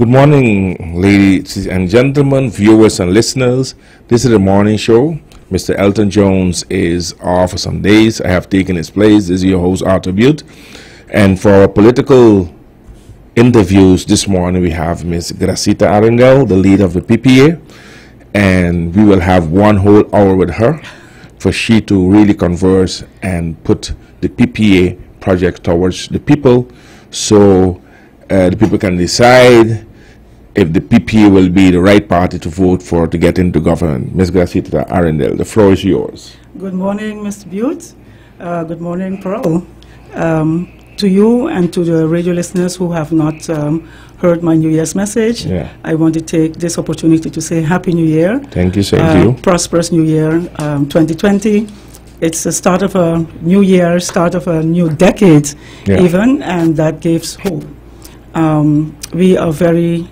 Good morning, ladies and gentlemen, viewers and listeners. This is the morning show. Mr. Elton Jones is off for some days. I have taken his place. This is your host, Arthur Bute. And for our political interviews this morning, we have Ms. Gracita Arrindell, the leader of the PPA. And we will have one whole hour with her for she to really converse and put the PPA project towards the people so uh, the people can decide if the PPA will be the right party to vote for to get into government. Ms. Gracita Arrindell, the floor is yours. Good morning, Mr. Bute. Uh, good morning, Pearl. Um, to you and to the radio listeners who have not um, heard my New Year's message, Yeah. I want to take this opportunity to say Happy New Year. Thank you, same Uh, to you. Prosperous New Year um, 2020. It's the start of a new year, start of a new decade, Yeah. even, and that gives hope. Um, we are very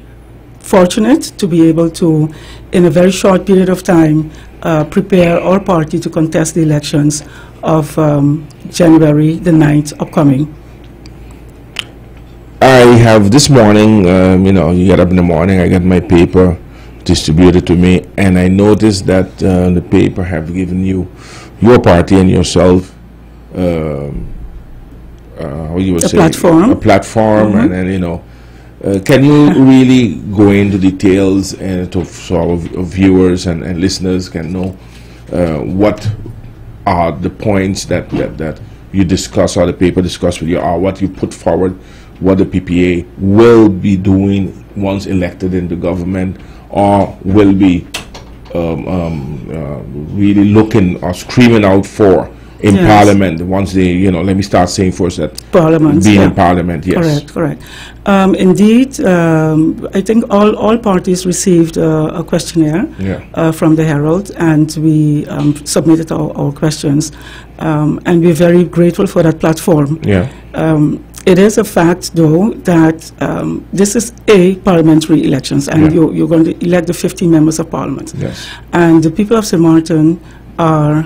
fortunate to be able to, in a very short period of time, uh, prepare our party to contest the elections of um, January the 9th upcoming. I have this morning, um, you know, you get up in the morning, I get my paper distributed to me, and I noticed that uh, the paper have given you, your party and yourself, um, uh, how you would A say, platform. a platform, and then you know, uh, can you really go into details and to so our viewers and, and listeners can know uh, what are the points that, that, that you discuss or the paper discuss with you or what you put forward, what the PPA will be doing once elected into government or will be um, um, uh, really looking or screaming out for in Yes. parliament once they, you know, let me start saying first that Parliament. being yeah. in parliament, yes. Correct, correct. Um, indeed, um, I think all, all parties received uh, a questionnaire Yeah. uh, from the Herald, and we um, submitted our, our questions. Um, and we're very grateful for that platform. Yeah. Um, it is a fact, though, that um, this is a parliamentary elections, and Yeah. you, you're going to elect the 15 members of parliament. Yes. And the people of St. Martin are,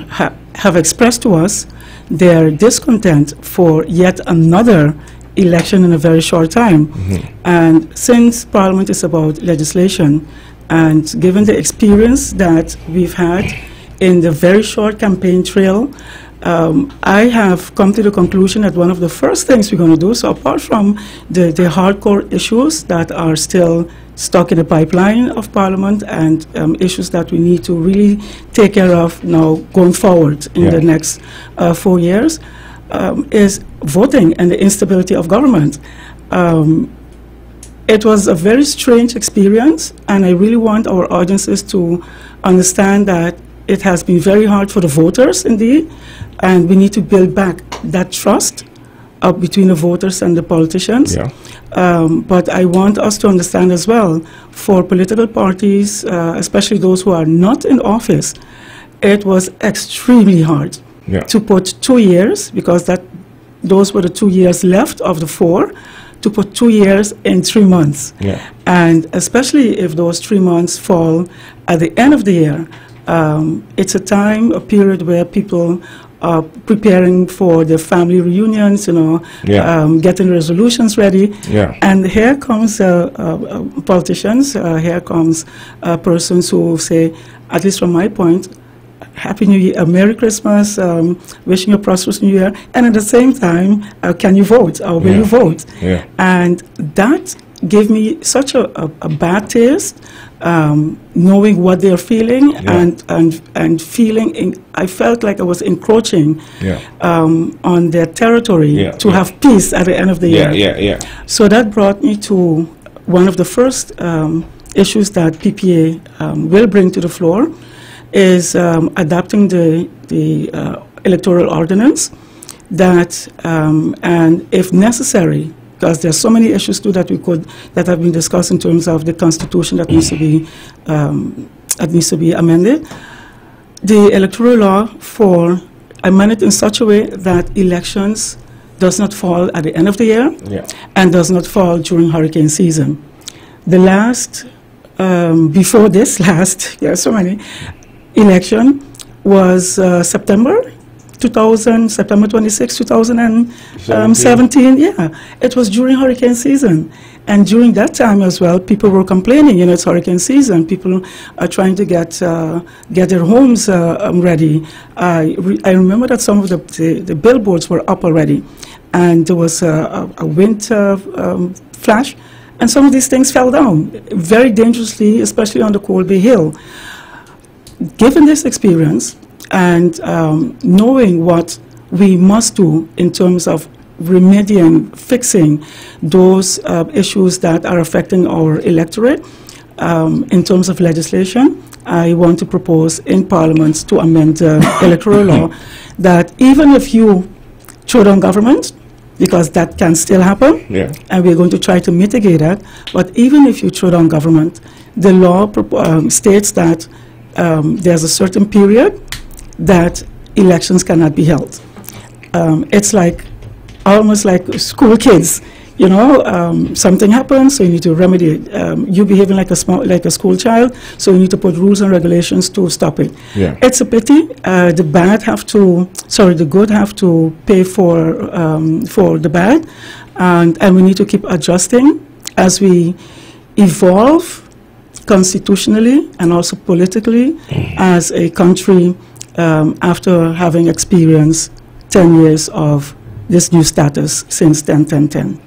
have expressed to us their discontent for yet another election in a very short time. Mm-hmm. And since Parliament is about legislation, and given the experience that we've had in the very short campaign trail, um, I have come to the conclusion that one of the first things we're going to do, so apart from the, the hardcore issues that are still stuck in the pipeline of Parliament and um, issues that we need to really take care of now going forward in Yeah. the next uh, four years, um, is voting and the instability of government. Um, it was a very strange experience, and I really want our audiences to understand that it has been very hard for the voters, indeed, and we need to build back that trust uh, between the voters and the politicians. Yeah. Um, but I want us to understand as well, for political parties, uh, especially those who are not in office, it was extremely hard Yeah. to put two years, because that those were the two years left of the four, to put two years in three months. Yeah. And especially if those three months fall at the end of the year, um, it's a time, a period where people are preparing for the family reunions, you know, Yeah. um, getting resolutions ready. Yeah. And here comes uh, uh, uh, politicians, uh, here comes uh, persons who say, at least from my point, Happy New Year, uh, Merry Christmas, um, wishing you a prosperous New Year, and at the same time, uh, can you vote or will Yeah. you vote? Yeah. And that gave me such a, a, a bad taste, um, knowing what they're feeling Yeah. and, and, and feeling, in, I felt like I was encroaching Yeah. um, on their territory Yeah, to have peace at the end of the year. Yeah. Yeah. So that brought me to one of the first um, issues that PPA um, will bring to the floor is um, adapting the, the uh, electoral ordinance that, um, and if necessary, because there's so many issues too that we could, that have been discussed in terms of the constitution that needs to be, um, that needs to be amended, the electoral law for amend it in such a way that elections does not fall at the end of the year Yeah. and does not fall during hurricane season. The last, um, before this last, there are so many, election was uh, September 2000, September 26, 2017. Seventeen. Yeah, it was during hurricane season. And during that time as well, people were complaining, you know, it's hurricane season. People are trying to get, uh, get their homes uh, um, ready. I, re- I remember that some of the, the, the billboards were up already. And there was a, a, a wind uh, um, flash, and some of these things fell down very dangerously, especially on the Cole Bay Hill given this experience and um, knowing what we must do in terms of remedying, fixing those uh, issues that are affecting our electorate um, in terms of legislation, I want to propose in Parliament to amend the electoral law that even if you throw down government, because that can still happen, Yeah. and we're going to try to mitigate that. But even if you throw down government, the law um, states that um, there's a certain period that elections cannot be held. Um, it's like almost like school kids. You know, um, something happens, so you need to remedy it. Um, you behaving like a small, like a school child, so you need to put rules and regulations to stop it. Yeah. It's a pity. Uh, the bad have to, sorry, the good have to pay for um, for the bad, and and we need to keep adjusting as we evolve constitutionally and also politically as a country um, after having experienced 10 years of this new status since 10 10 10.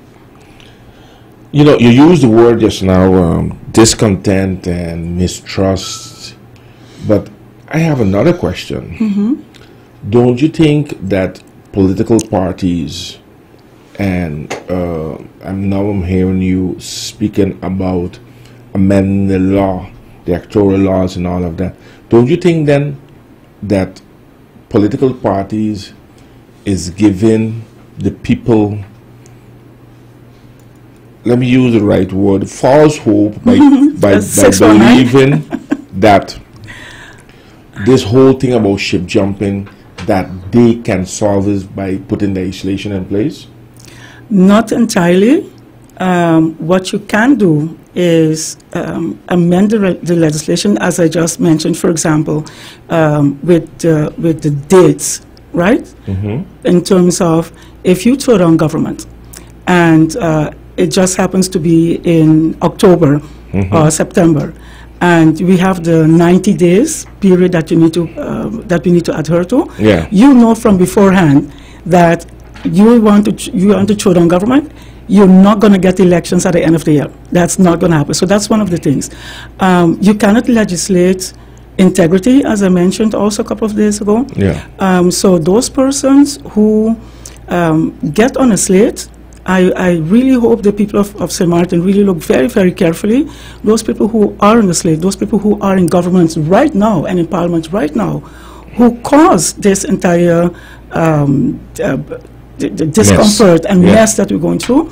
You know, you used the word just now, um, discontent and mistrust. But I have another question. Don't you think that political parties, and uh, and now I'm hearing you speaking about amending the law, the electoral laws, and all of that. Don't you think then that political parties is giving the people let me use the right word false hope by by, by believing that this whole thing about ship jumping that they can solve this by putting the legislation in place Not entirely. Um, what you can do is um, amend the, re- the legislation, as I just mentioned, for example, um, with, uh, with the dates, right? mm-hmm. in terms of if you throw down government and uh, it just happens to be in October or September, and we have the 90 days period that you need to uh, that we need to adhere to. Yeah. You know from beforehand that you want to ch- you want to throw down government. You're not going to get elections at the end of the year. That's not going to happen. So that's one of the things. Um, you cannot legislate integrity, as I mentioned also a couple of days ago. yeah Um, so those persons who um, get on a slate, I, I really hope the people of, of St. Martin really look very, very carefully. Those people who are on the slate, those people who are in governments right now and in parliament right now, who caused this entire um, uh, the, the discomfort and Yeah. mess that we're going through,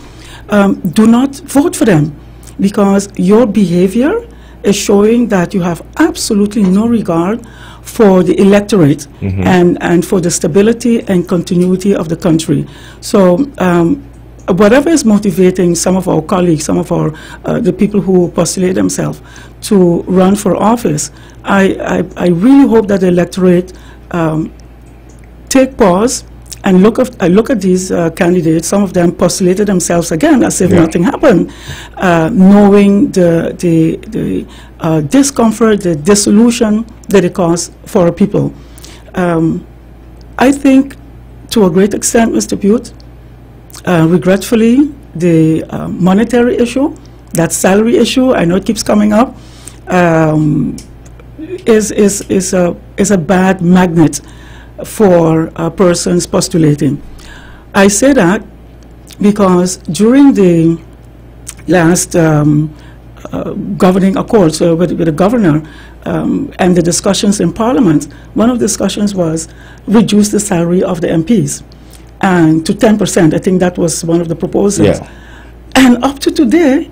um, do not vote for them because your behavior is showing that you have absolutely no regard for the electorate and, and for the stability and continuity of the country. So, um, whatever is motivating some of our colleagues, some of our uh, the people who postulate themselves to run for office, I, I, I really hope that the electorate um, take pause and look at, uh, look at these uh, candidates. Some of them postulated themselves again as if Yeah. nothing happened, uh, knowing the, the, the uh, discomfort, the dissolution that it caused for people. Um, I think to a great extent, Mr. Bute, uh, regretfully, the uh, monetary issue, that salary issue, I know it keeps coming up, um, is, is, is, a, is a bad magnet for uh, persons postulating. I say that because during the last um, uh, governing accord, so with, with the governor um, and the discussions in Parliament, one of the discussions was reduce the salary of the MPs and to 10%. I think that was one of the proposals. Yeah. And up to today,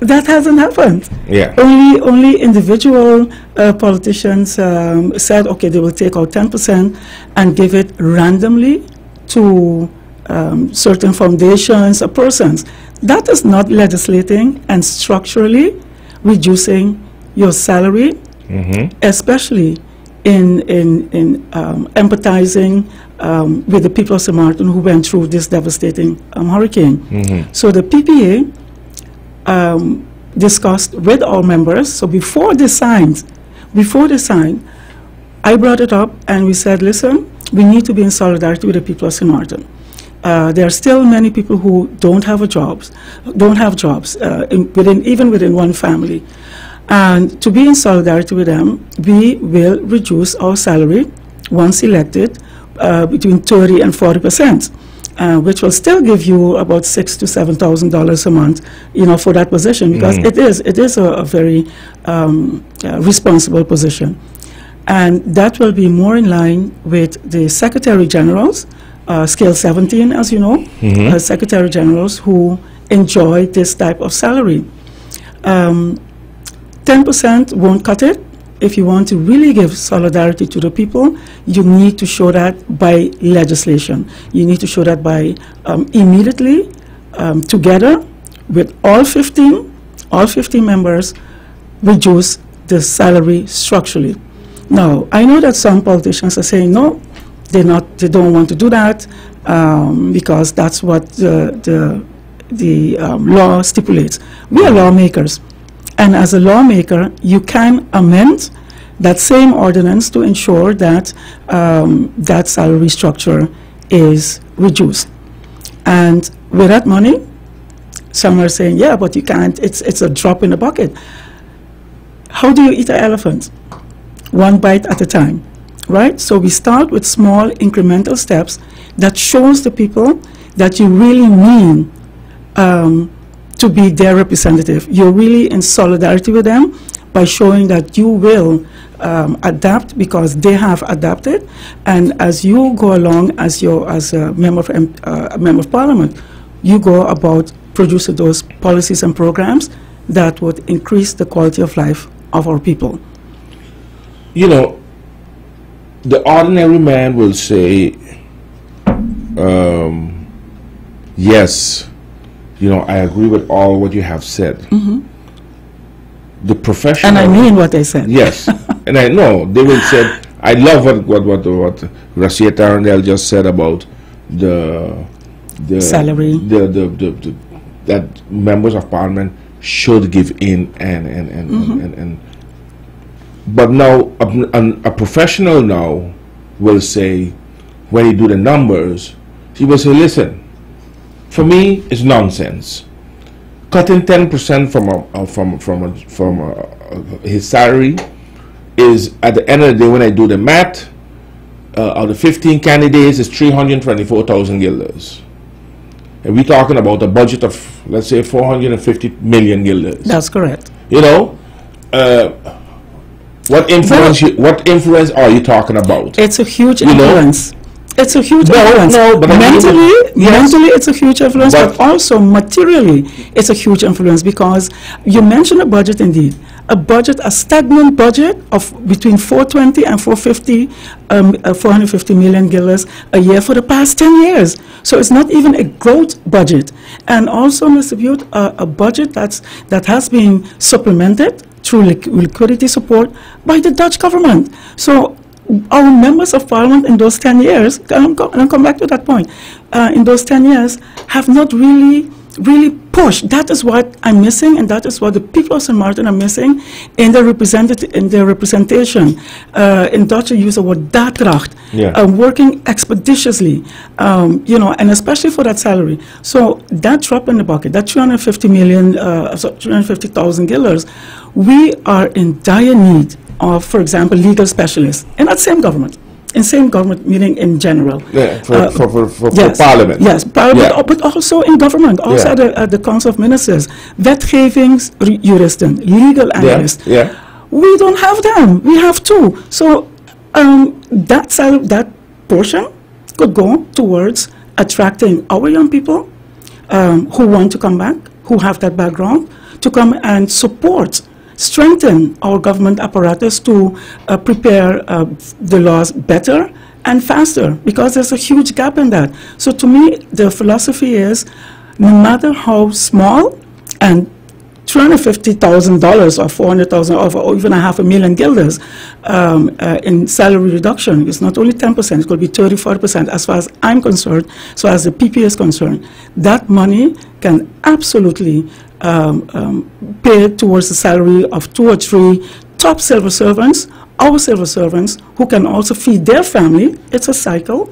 that hasn't happened. Yeah. Only, only individual uh, politicians um, said, okay, they will take out 10% and give it randomly to um, certain foundations or persons. That is not legislating and structurally reducing your salary, mm-hmm. especially in, in, in um, empathizing um, with the people of St. Martin who went through this devastating um, hurricane. So the PPA um, discussed with all members. So before they signed, before they signed, I brought it up and we said, listen, we need to be in solidarity with the people of St. Martin. Uh, there are still many people who don't have a jobs, don't have jobs, uh, in, within, even within one family. And to be in solidarity with them, we will reduce our salary once elected uh, between 30 and 40 percent. Uh, which will still give you about six to seven thousand dollars a month, you know, for that position because it is it is a, a very um, uh, responsible position, and that will be more in line with the Secretary Generals, uh, scale 17, as you know, uh, Secretary Generals who enjoy this type of salary. Um, 10% won't cut it. If you want to really give solidarity to the people, you need to show that by legislation. You need to show that by um, immediately, um, together with all 15, all 15 members, reduce the salary structurally. Now, I know that some politicians are saying, no, they're not, they don't want to do that um, because that's what the, the, the um, law stipulates. We are lawmakers. And as a lawmaker, you can amend that same ordinance to ensure that um, that salary structure is reduced. And with that money, some are saying, yeah, but you can't, it's, it's a drop in the bucket. How do you eat an elephant? One bite at a time, right? So we start with small incremental steps that shows the people that you really mean um, to be their representative. You're really in solidarity with them by showing that you will um, adapt because they have adapted, and as you go along as your as a member of uh, a member of parliament, you go about producing those policies and programs that would increase the quality of life of our people. you know, the ordinary man will say, um, yes, you know, I agree with all what you have said. The professional. And I mean what I said. Yes, and I know they will say. I love what what what what Rasia Tarandel just said about the the Salary. the, the, the, the that members of parliament should give in and and and, and, mm-hmm. and but now a, a professional now will say when he do the numbers he will say listen for me it's nonsense cutting 10% from a, uh, from from a, from a, uh, his salary is at the end of the day when I do the math uh, out of 15 candidates is 324,000 guilders and we're talking about a budget of let's say 450 million guilders That's correct. you know uh, what influence you, what influence are you talking about It's a huge You know? It's a huge No, influence. no, but mentally, Yes. mentally, it's a huge influence, but, But- also materially, it's a huge influence because you mentioned a budget indeed, a budget, a stagnant budget of between 420 and 450, um, uh, 450 million guilders a year for the past 10 years. So it's not even a growth budget, and also, Mr. Bute, a, a budget that's that has been supplemented through liq- liquidity support by the Dutch government. So our members of parliament in those 10 years, and I'll, I'll come back to that point, uh, in those 10 years have not really, really pushed. That is what I'm missing, and that is what the people of St. Martin are missing in their, representat- in their representation. Uh, in Dutch, they use the word daadkracht, Yeah. uh, working expeditiously, um, you know, and especially for that salary. So that drop in the bucket, that 350 million, uh, so 350,000 guilders, we are in dire need of, for example, legal specialists in that same government, in same government meaning in general. yeah, for, Uh, for, for, for, Yes, for parliament Yes, parliament, Yeah. but also in government, also Yeah. at, the, at the Council of Ministers, wetgevingsjuristen, legal analysts. yeah yeah. We don't have them. We have two. So um, that sal- that portion could go towards attracting our young people um, who want to come back, who have that background, to come and support, strengthen our government apparatus to uh, prepare uh, the laws better and faster, because there's a huge gap in that. So to me, the philosophy is, no matter how small and $250,000 or 400,000 or, even a half a million guilders um, uh, in salary reduction. It's not only 10%, it could be 30, 40% as far as I'm concerned, so as the PP is concerned. That money can absolutely um, um, pay towards the salary of two or three top civil servants, our civil servants, who can also feed their family. It's a cycle,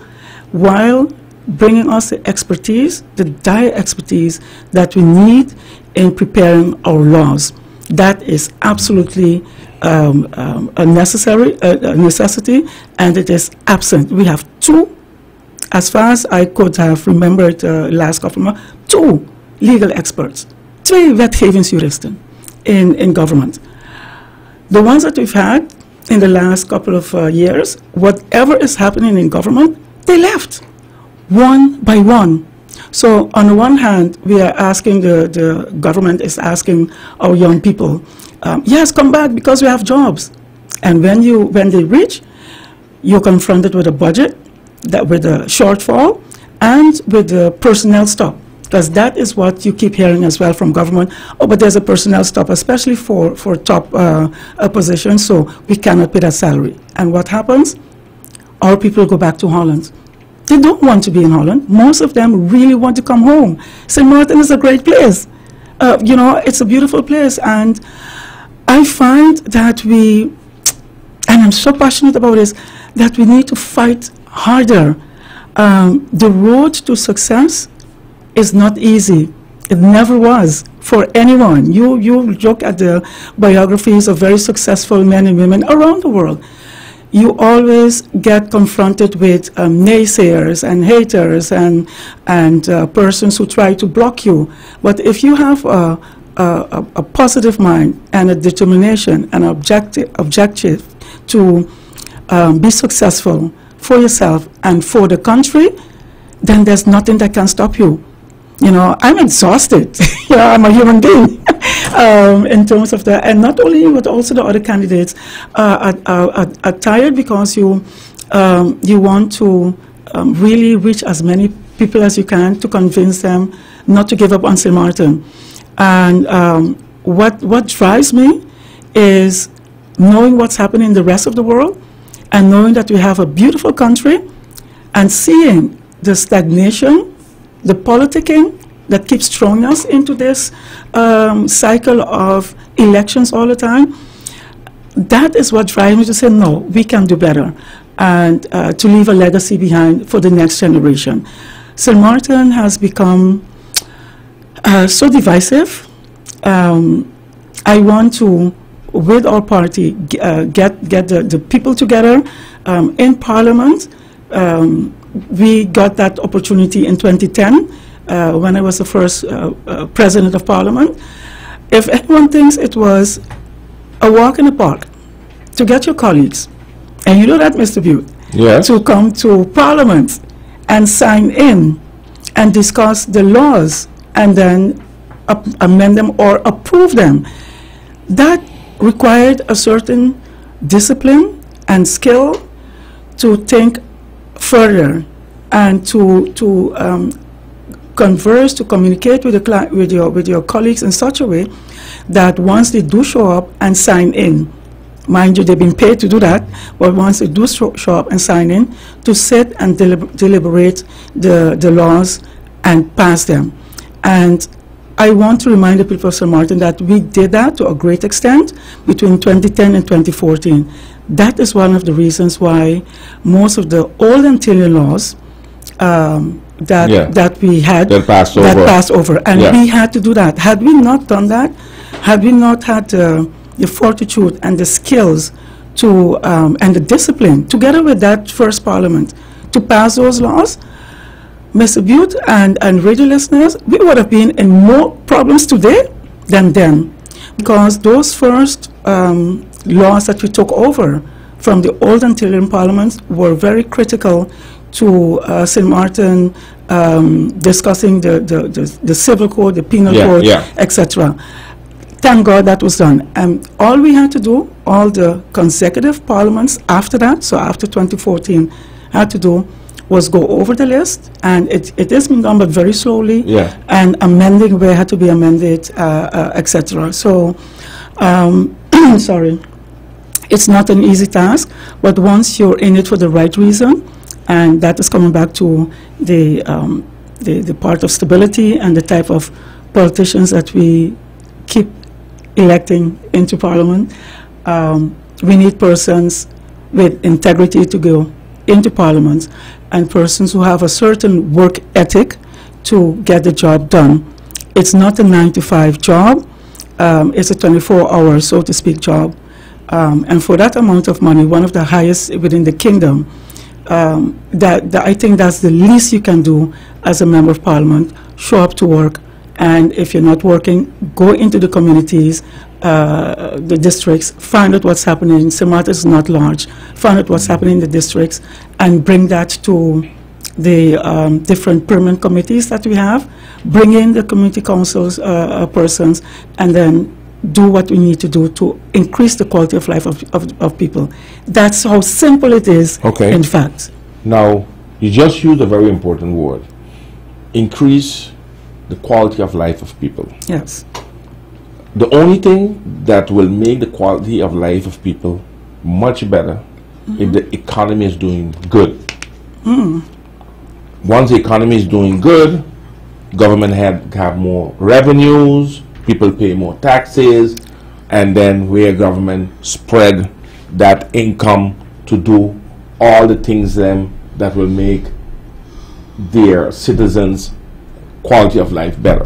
while bringing us the expertise, the dire expertise that we need in preparing our laws. That is absolutely um, um, a necessary a, a necessity, and it is absent. We have two, as far as I could have remembered uh, last couple of months, two legal experts, havens jurists in, in government. The ones that we've had in the last couple of uh, years, whatever is happening in government, they left one by one. So on the one hand, we are asking the, the government is asking our young people, um, yes, come back because we have jobs. And when you when they reach, you're confronted with a budget that with a shortfall and with the personnel stop. Because that is what you keep hearing as well from government. Oh, but there's a personnel stop, especially for, for top uh, positions, so we cannot pay that salary. And what happens? Our people go back to Holland. They don't want to be in Holland. Most of them really want to come home. St. Martin is a great place. Uh, you know, it's a beautiful place. And I find that we, and I'm so passionate about this, that we need to fight harder. Um, the road to success is not easy. It never was for anyone. You, you look at the biographies of very successful men and women around the world you always get confronted with um, naysayers and haters and, and uh, persons who try to block you. But if you have a, a, a positive mind and a determination and objective, objective to um, be successful for yourself and for the country, then there's nothing that can stop you. You know, I'm exhausted. you know, I'm a human being. um, in terms of that. And not only you, but also the other candidates uh, are, are, are, tired because you, um, you want to um, really reach as many people as you can to convince them not to give up on St. Martin. And um, what, what drives me is knowing what's happening in the rest of the world and knowing that we have a beautiful country and seeing the stagnation, the politicking, that keeps throwing us into this um, cycle of elections all the time. That is what drives me to say, no, we can do better, and uh, to leave a legacy behind for the next generation. St. Martin has become uh, so divisive. Um, I want to, with our party, uh, get, get the, the people together um, in Parliament. Um, we got that opportunity in 2010 uh, when I was the first uh, uh, president of parliament, if anyone thinks it was a walk in the park to get your colleagues, and you know that, Mr. Bute, yes. to come to parliament and sign in and discuss the laws and then amend them or approve them, that required a certain discipline and skill to think further and to, to um, converse, to communicate with, the with, your, with your colleagues in such a way that once they do show up and sign in, mind you, they've been paid to do that, but once they do show, up and sign in, to sit and deliber deliberate the, the laws and pass them. And I want to remind the people of St. Martin that we did that to a great extent between 2010 and 2014. That is one of the reasons why most of the old Antillean laws um, that yeah. that we had that passed that over. passed over, and yeah. we had to do that. Had we not done that, had we not had uh, the fortitude and the skills to um, and the discipline, together with that first parliament, to pass those laws, Mr. Bute and and radio listeners, we would have been in more problems today than then, because those first um, laws that we took over from the old Antillean parliaments were very critical to uh, St. Martin um, discussing the, the, the, the, civil code, the penal yeah, code, yeah. etc. Thank God that was done. And all we had to do, all the consecutive parliaments after that, so after 2014, had to do was go over the list, and it, it is being done, but very slowly. Yeah. And amending where it had to be amended, uh, uh, etc. So, um, sorry, it's not an easy task, but once you're in it for the right reason, and that is coming back to the, um, the, the part of stability and the type of politicians that we keep electing into parliament. Um, we need persons with integrity to go into parliament and persons who have a certain work ethic to get the job done. It's not a nine to five job. Um, it's a 24 hour, so to speak, job. Um, and for that amount of money, one of the highest within the kingdom, um, that, that I think that's the least you can do as a member of parliament. Show up to work, and if you're not working, go into the communities, uh, the districts, find out what's happening. St. Martin is not large. Find out what's happening in the districts, and bring that to the um, different permanent committees that we have. Bring in the community councils uh, uh, persons, and then do what we need to do to increase the quality of life of, of, of people. That's how simple it is, Okay. in fact. Now, you just used a very important word increase the quality of life of people. Yes. The only thing that will make the quality of life of people much better mm-hmm. if the economy is doing good. Mm. Once the economy is doing good, government had have more revenues, people pay more taxes, and then where government spread that income to do all the things them that will make their citizens quality of life better.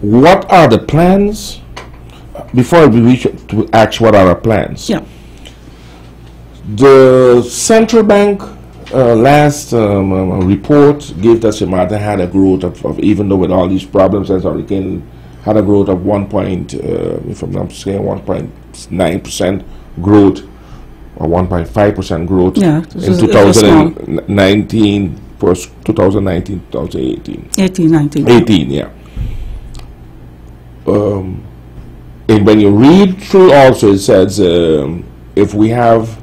What are the plans? Before we reach to ask what are our plans, Yeah. the central bank uh, last um, um, report gave that St. Martin had a growth of, of even though with all these problems as Hurricane had a growth of one point, uh, if I'm not point nine percent growth or one point five percent growth Yeah, in was- it was small. 2019 first 2019 2018 18, 19. 18 yeah um, and when you read through also it says um, if we have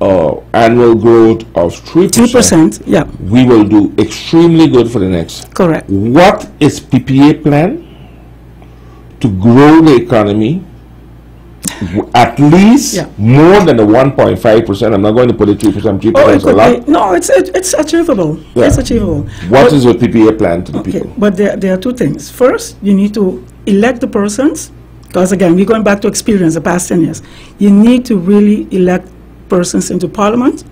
uh, annual growth of 3%, 3%, yeah, we will do extremely good for the next correct. what is PPA plan to grow the economy at least Yeah. more than the 1.5%. I'm not going to put it 3%, 3% Oh, it is a lot. be, no, it's, it- it's achievable. Yeah. It's achievable. What But- is your PPA plan to the Okay, people? but there, there are two things. First, you need to elect the persons, because again, we're going back to experience, the past 10 years. You need to really elect persons into parliament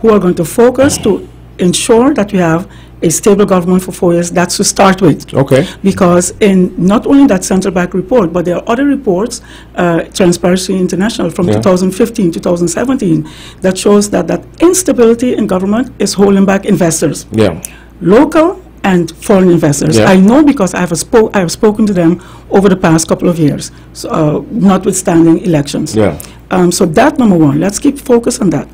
who are going to focus to ensure that we have a stable government for four years. That's to start with. Okay. Because in not only that central bank report, but there are other reports, uh, Transparency International from Yeah. 2015, 2017, that shows that that instability in government is holding back investors Yeah. local and foreign investors. Yeah. I know because I have, spo- I have spoken to them over the past couple of years, so, uh, notwithstanding elections. Yeah. Um, so that number one, let's keep focus on that.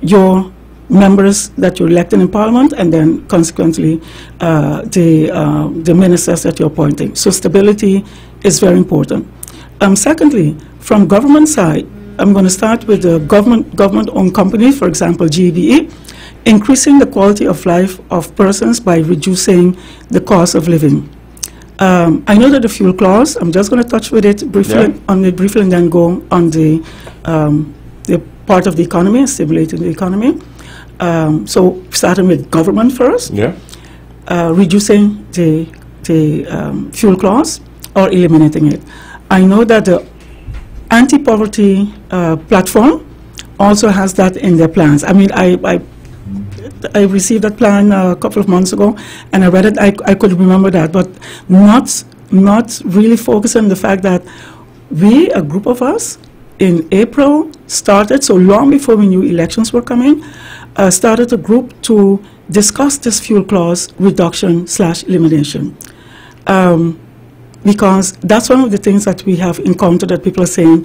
Your members that you're electing in parliament, and then consequently uh, the uh, the ministers that you're appointing. So stability is very important. Um, secondly, from government side, I'm going to start with the government government-owned companies, for example, GEBE, increasing the quality of life of persons by reducing the cost of living. Um, I know that the fuel clause, I'm just going to touch with it briefly, Yeah. on it briefly and then go on the, um, the part of the economy, stimulating the economy. Um, so starting with government first, Yeah. uh, reducing the, the um, fuel clause or eliminating it. I know that the anti-poverty uh, platform also has that in their plans. I mean, I, I I received that plan a couple of months ago, and I read it. I, I could remember that, but not not really focus on the fact that we, a group of us, in April started. So long before we knew elections were coming, uh, started a group to discuss this fuel clause reduction slash elimination. Um, because that's one of the things that we have encountered that people are saying,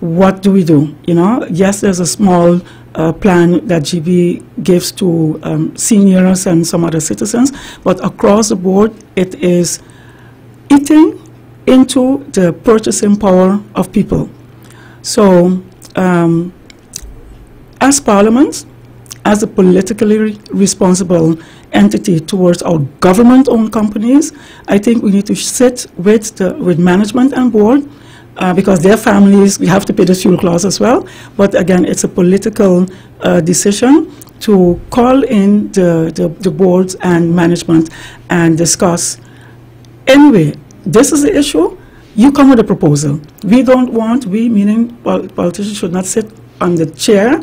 what do we do? You know, yes, there's a small uh, plan that GEBE gives to um, seniors and some other citizens, but across the board, it is eating into the purchasing power of people. So, um, as parliaments, as a politically responsible entity towards our government-owned companies, I think we need to sit with the, with management and board uh, because their families, we have to pay the fuel clause as well. But again, it's a political uh, decision to call in the, the, the boards and management and discuss. Anyway, this is the issue. You come with a proposal. We don't want, we meaning politicians should not sit on the chair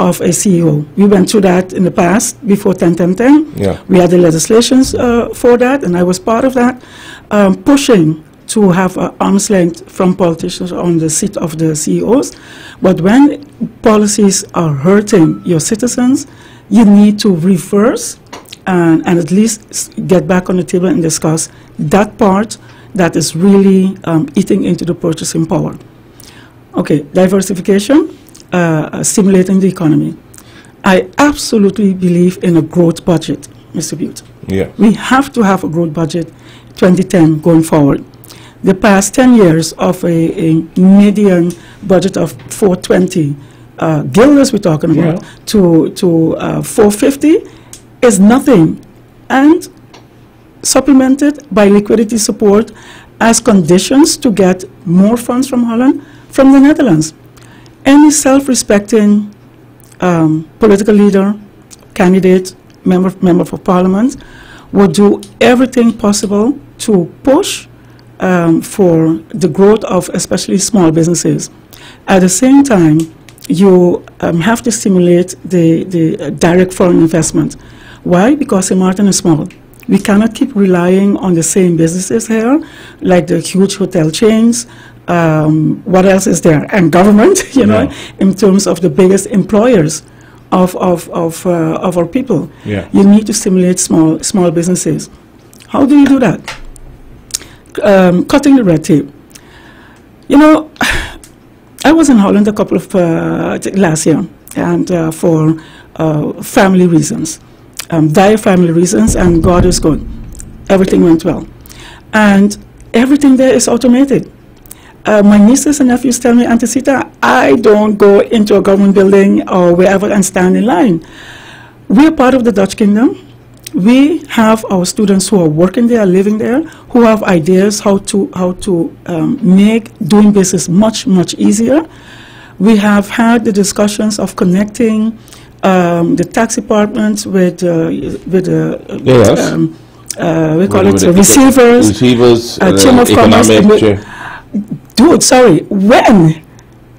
of a CEO. We went through that in the past before 10 10 10. Yeah. We had the legislations uh, for that, and I was part of that, um, pushing to have an arm's length from politicians on the seat of the CEOs. But when policies are hurting your citizens, you need to reverse and, and at least get back on the table and discuss that part that is really um, eating into the purchasing power. Okay, diversification, uh, stimulating the economy. I absolutely believe in a growth budget, Mr. Bute. Yeah. We have to have a growth budget 2010 going forward. The past 10 years of a, a median budget of 420 uh, guilders we're talking about Yeah. to, to uh, 450 is nothing. And supplemented by liquidity support as conditions to get more funds from Holland from the Netherlands. Any self-respecting um, political leader, candidate, member, member for parliament would do everything possible to push um, for the growth of especially small businesses. At the same time, you um, have to stimulate the, the uh, direct foreign investment. Why? Because St. Martin is small. We cannot keep relying on the same businesses here, like the huge hotel chains. Um, what else is there? And government, you know, in terms of the biggest employers of, of, of, uh, of our people. Yeah. You need to stimulate small, small businesses. How do you do that? Um, cutting the red tape. You know, I was in Holland a couple of uh, last year, and uh, for uh, family reasons, um, dire family reasons, and God is good. Everything went well, and everything there is automated. Uh, my nieces and nephews tell me, Auntie Sita, I don't go into a government building or wherever and stand in line. We're part of the Dutch kingdom. We have our students who are working there, living there, who have ideas how to how to um, make doing business much much easier. We have had the discussions of connecting um, the tax department with uh, with the uh, Yes. um, uh, we call it with the the- receivers. Receivers, uh, uh, Chamber of Commerce, Dude, sorry, when?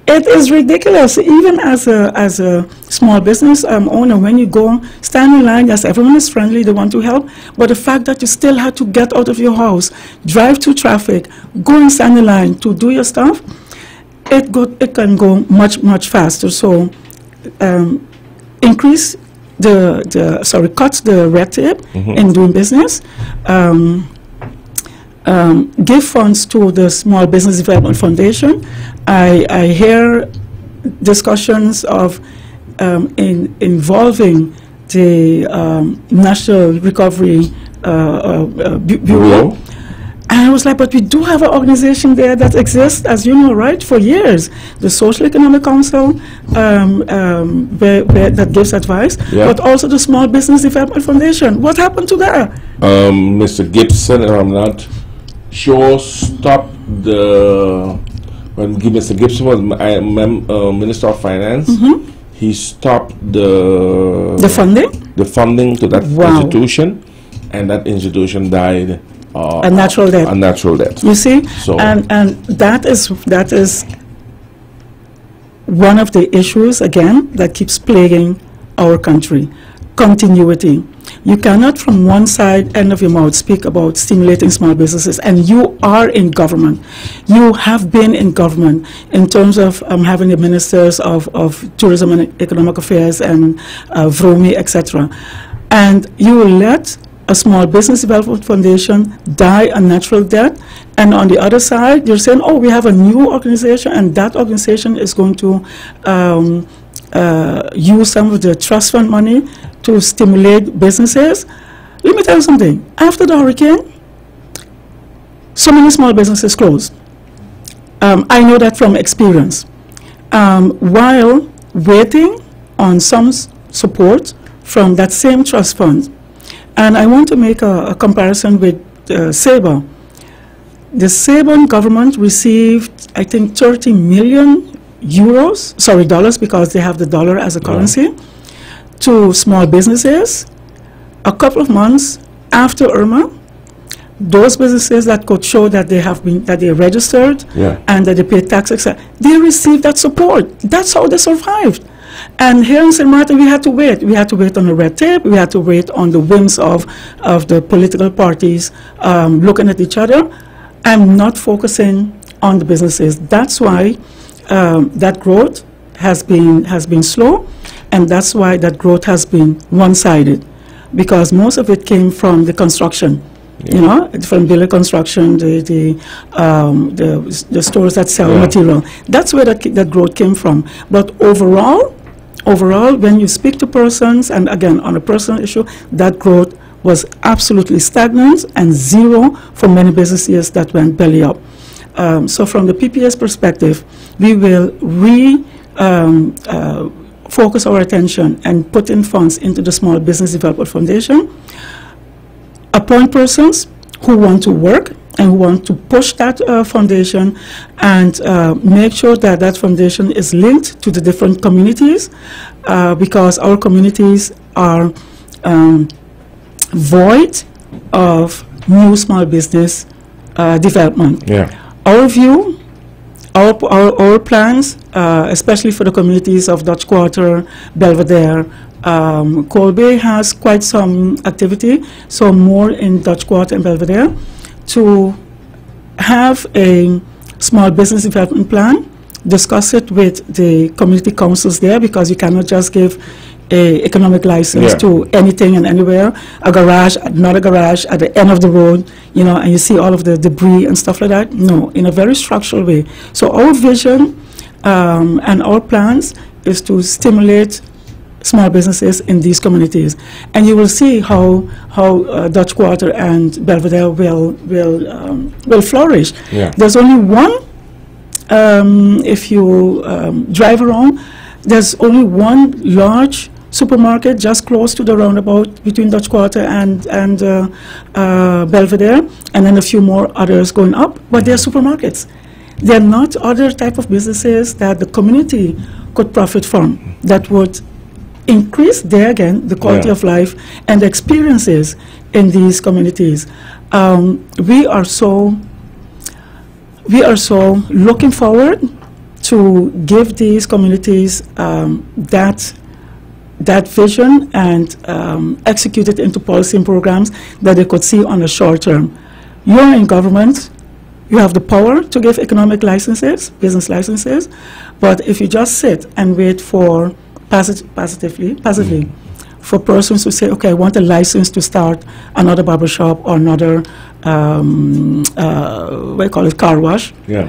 It is ridiculous. Even as a as a small business um, owner, when you go stand in line, yes, everyone is friendly, they want to help, but the fact that you still have to get out of your house, drive through traffic, go and stand in line to do your stuff, it go it can go much much faster. So, um, increase the the sorry, cut the red tape in doing business. Um, um, give funds to the Small Business Development Foundation. I, I hear discussions of um, in, involving the um, National Recovery uh, uh, uh, Bu- Bureau. Bureau. And I was like, but we do have an organization there that exists, as you know, right, for years. The Social Economic Council um, um, where, where, that gives advice, Yeah. but also the Small Business Development Foundation. What happened to that? um, Mr. Gibson, I'm not sure, stopped the when Mr. Gibson was mem- uh, Minister of Finance. He stopped the. The funding? the funding to that Wow. institution, and that institution died. Uh, A natural death. A natural death. You see, So- and and that is that is one of the issues again that keeps plaguing our country. Continuity. You cannot, from one side end of your mouth, speak about stimulating small businesses, and you are in government. You have been in government in terms of um, having the ministers of, of tourism and economic affairs and uh, VROMI, etc. And you let a small business development foundation die a natural death, and on the other side, you're saying, oh, we have a new organization, and that organization is going to um, uh, use some of the trust fund money to stimulate businesses. Let me tell you something. After the hurricane, so many small businesses closed. Um, I know that from experience. Um, while waiting on some support from that same trust fund. And I want to make a, a comparison with uh, SABA. The Saban government received, I think, 30 million euros, sorry, dollars, because they have the dollar as a currency, to small businesses. A couple of months after Irma, those businesses that could show that they have been that they registered Yeah. and that they pay taxes, they received that support. That's how they survived. And here in St. Martin, we had to wait. We had to wait on the red tape. We had to wait on the whims of, of the political parties um, looking at each other and not focusing on the businesses. That's why um, that growth has been, has been slow, and that's why that growth has been one-sided, because most of it came from the construction. You know, from building construction, the the, um, the the stores that sell Yeah. material. That's where that, that growth came from. But overall, overall, when you speak to persons, and again on a personal issue, that growth was absolutely stagnant and zero for many businesses that went belly up. Um, so from the PPS perspective, we will re um, uh, focus our attention and put in funds into the Small Business Development Foundation appoint persons who want to work and who want to push that uh, foundation and uh, make sure that that foundation is linked to the different communities uh, because our communities are um, void of new small business uh, development. Yeah. Our view, our, our, our plans, uh, especially for the communities of Dutch Quarter, Belvedere, um, Cole Bay has quite some activity, so more in Dutch Quarter and Belvedere, to have a small business development plan, discuss it with the community councils there, because you cannot just give a economic license Yeah. to anything and anywhere, a garage, not a garage, at the end of the road, you know, and you see all of the debris and stuff like that. No, in a very structural way. So our vision um, and our plans is to stimulate small businesses in these communities, and you will see how how uh, Dutch Quarter and Belvedere will will um, will flourish. Yeah. There's only one. Um, if you um, drive around, there's only one large supermarket just close to the roundabout between Dutch Quarter and and uh, uh, Belvedere, and then a few more others going up. But they're supermarkets. They're not other type of businesses that the community could profit from. That would increase there again the quality Yeah. of life and the experiences in these communities. Um, we are so we are so looking forward to give these communities um, that that vision and um, execute it into policy and programs that they could see on the short term. You're in government, you have the power to give economic licenses, business licenses, but if you just sit and wait for passive, positively, passively, for persons to say, okay, I want a license to start another barber shop or another, um, uh, what do you call it, car wash, Yeah.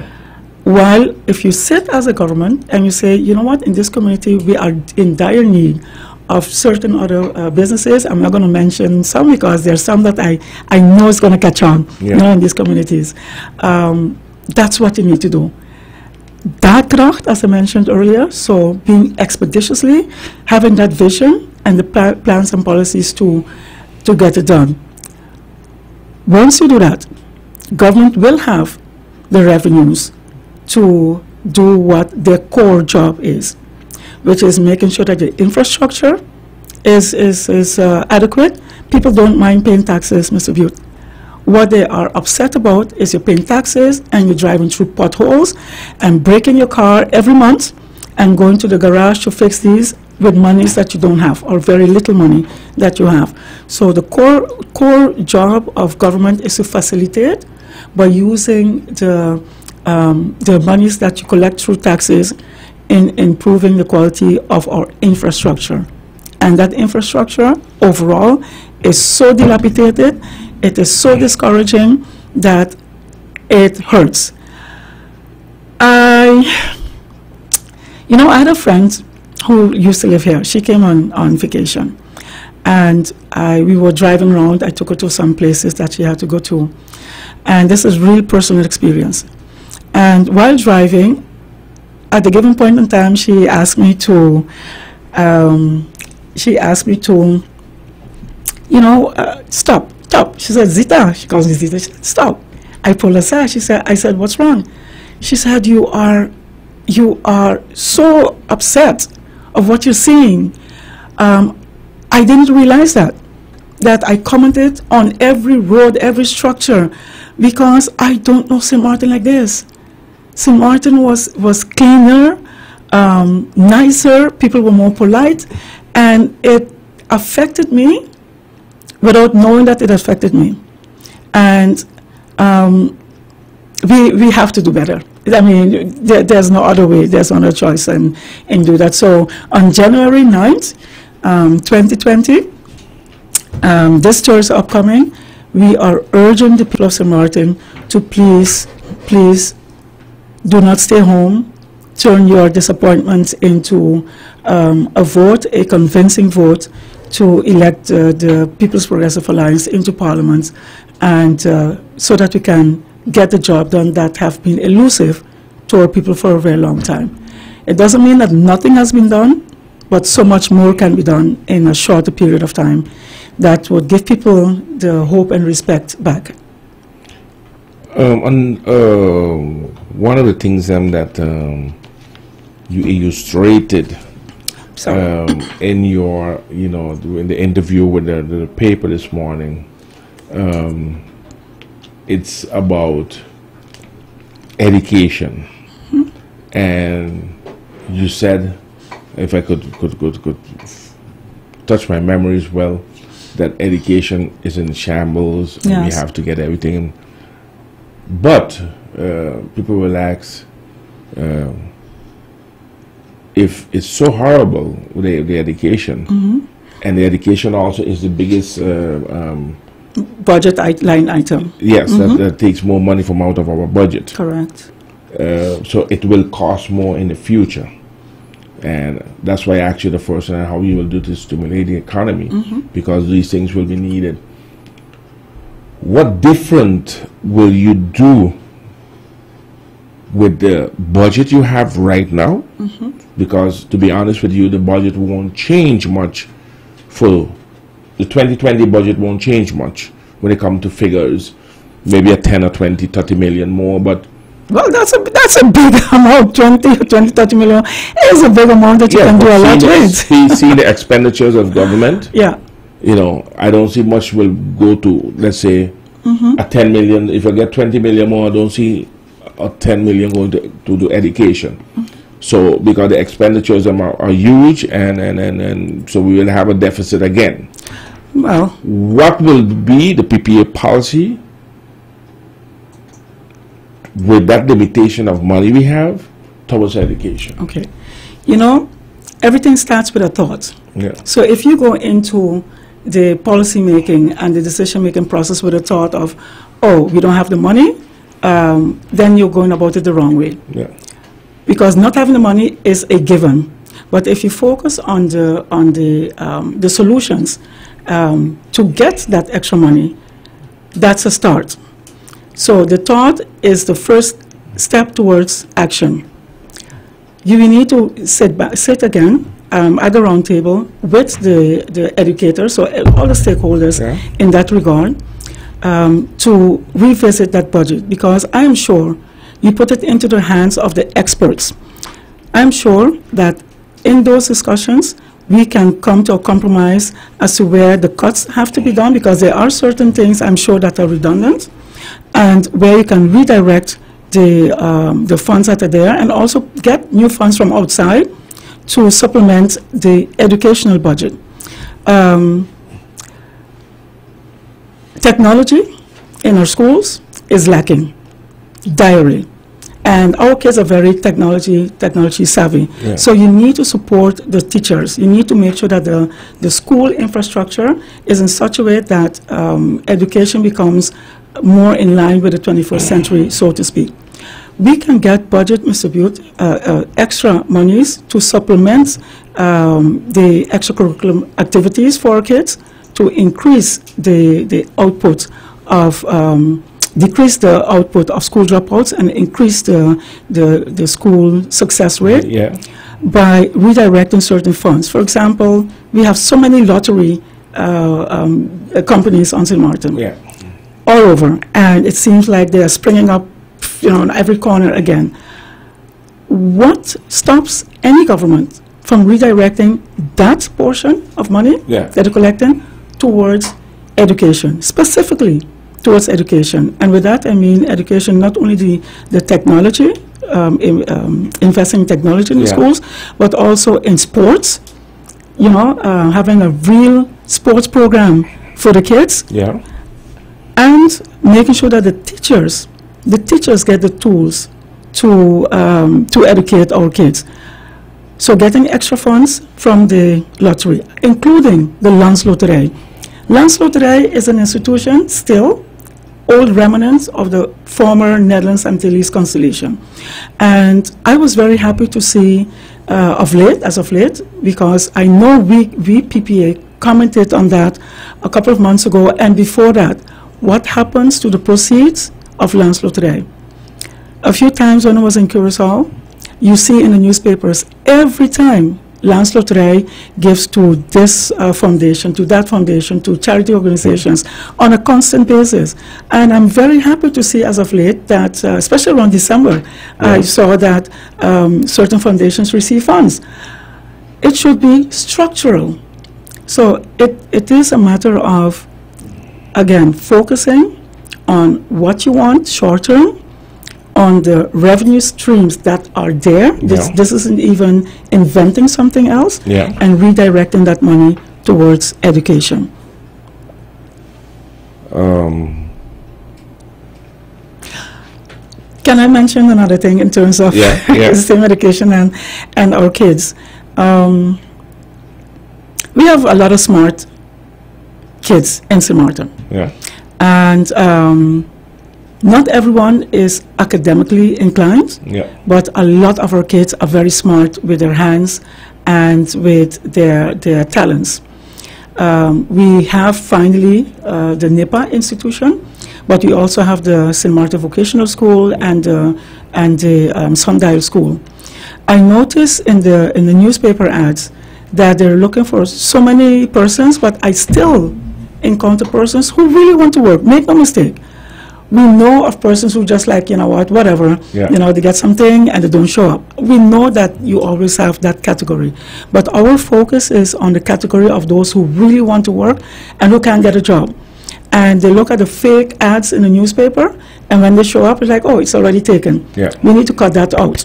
While if you sit as a government and you say, you know what, in this community we are in dire need of certain other uh, businesses, I'm not going to mention some because there are some that I, I know is going to catch on you know, in these communities. Um, that's what you need to do. Daadkracht, as I mentioned earlier, so being expeditiously, having that vision and the pla- plans and policies to, to get it done. Once you do that, government will have the revenues to do what their core job is, which is making sure that the infrastructure is, is, is uh, adequate. People don't mind paying taxes, Mr. Bute. What they are upset about is you're paying taxes and you're driving through potholes and breaking your car every month and going to the garage to fix these with monies that you don't have or very little money that you have. So the core core job of government is to facilitate by using the um, the monies that you collect through taxes in improving the quality of our infrastructure. And that infrastructure overall is so dilapidated, it is so discouraging that it hurts. I, you know, I had a friend who used to live here. She came on, on vacation. And I, we were driving around. I took her to some places that she had to go to. And this is real personal experience. And while driving, at a given point in time, she asked me to um, she asked me to, you know, uh, stop, stop. She said, Zita, she calls me Zita. She said, stop. I pulled aside. She said, I said, what's wrong? She said, you are, you are so upset of what you're seeing. Um, I didn't realize that, that I commented on every road, every structure, because I don't know St. Martin like this. St. Martin was, was cleaner, um, nicer, people were more polite, and it affected me without knowing that it affected me. And um, we, we have to do better. I mean, there, there's no other way, there's no other choice in, in do that. So on January 9th, um, 2020, um, this tour is upcoming. We are urging the people of St. Martin to please, please do not stay home. Turn your disappointments into um, a vote, a convincing vote to elect uh, the People's Progressive Alliance into Parliament, and uh, so that we can get the job done that have been elusive to our people for a very long time. It doesn't mean that nothing has been done, but so much more can be done in a shorter period of time that would give people the hope and respect back. Um, and uh, one of the things um, that um, you illustrated um, in your, you know, in the interview with the, the paper this morning, um, it's about education. And you said, if I could, could, could, could touch my memories well, that education is in shambles and we have to get everything. But uh, people will ask uh, if it's so horrible with the, the education, and the education also is the biggest. Uh, um, Budget i- line item, yes, that, that takes more money from out of our budget. correct. Uh, so it will cost more in the future. And that's why I asked you the first time how you will do to stimulate the economy because these things will be needed. What different will you do with the budget you have right now? Mm-hmm. Because to be honest with you, the budget won't change much for the 2020 budget won't change much when it comes to figures. Maybe a 10 or 20, 30 million more, but Well, that's a that's a big amount. 20, 20, 30 million is a big amount that you can do a lot with. see, see the expenditures of government. Yeah, You know, I don't see much will go to let's say Mm-hmm. a 10 million. If I get 20 million more, I don't see a 10 million going to, to do education. Mm-hmm. So because the expenditures are, are huge, and, and, and, and so we will have a deficit again. well, What will be the PPA policy with that limitation of money we have towards education? okay. You know, everything starts with a thought. Yeah. So if you go into the policy making and the decision making process with a thought of, oh, we don't have the money, um, then you're going about it the wrong way. Yeah. because not having the money is a given. But if you focus on the on the um, the solutions um, to get that extra money, that's a start. So the thought is the first step towards action. You need to sit back, sit again um, at the roundtable with the, the educators, so all the stakeholders Yeah. in that regard, um, to revisit that budget because I am sure you put it into the hands of the experts. I'm sure that in those discussions, we can come to a compromise as to where the cuts have to be done because there are certain things I'm sure that are redundant and where you can redirect the, um, the funds that are there and also get new funds from outside to supplement the educational budget. Um, technology in our schools is lacking, direly. And our kids are very technology technology savvy. Yeah. So you need to support the teachers. You need to make sure that the, the school infrastructure is in such a way that um, education becomes more in line with the 21st century, so to speak. We can get budget, Mr. Bute, uh, uh, extra monies to supplement um, the extracurricular activities for our kids to increase the, the output of, um, decrease the output of school dropouts and increase the, the, the school success rate. Yeah. by redirecting certain funds. For example, we have so many lottery uh, um, companies on St. Martin Yeah. all over, and it seems like they are springing up, you know, on every corner again. What stops any government from redirecting that portion of money Yeah. that they're collecting towards education, specifically towards education? And with that, I mean education, not only the, the technology, um, in, um, investing in technology in the Yeah. schools, but also in sports, you know, uh, having a real sports program for the kids Yeah. and making sure that the teachers, the teachers get the tools to um, to educate our kids. So getting extra funds from the lottery, including the Lans Loterij. Lans Loterij is an institution still, old remnants of the former Netherlands Antilles constellation. And I was very happy to see uh, of late, as of late, because I know we, we PPA commented on that a couple of months ago, and before that, what happens to the proceeds of Lans Loterij? A few times when I was in Curacao, you see in the newspapers every time Lans Loterij gives to this uh, foundation, to that foundation, to charity organizations on a constant basis. And I'm very happy to see as of late that, uh, especially around December, I saw that um, certain foundations receive funds. It should be structural. So it, it is a matter of, again, focusing on what you want short term, on the revenue streams that are there. This, Yeah. this isn't even inventing something else, Yeah. and redirecting that money towards education. Um, Can I mention another thing in terms of Yeah, yeah. STEM education and, and our kids? Um, we have a lot of smart kids in St. Martin. yeah. And um, not everyone is academically inclined, Yeah. but a lot of our kids are very smart with their hands and with their, their talents. Um, we have finally uh, the NIPA institution, but we also have the St. Martin Vocational School and, uh, and the um, Sundial School. I notice in the, in the newspaper ads that they're looking for so many persons, but I still encounter persons who really want to work. Make no mistake. We know of persons who just like, you know what, whatever, Yeah. you know, they get something and they don't show up. We know that you always have that category. But our focus is on the category of those who really want to work and who can't get a job. And they look at the fake ads in the newspaper, and when they show up, it's like, oh, it's already taken. Yeah. We need to cut that out.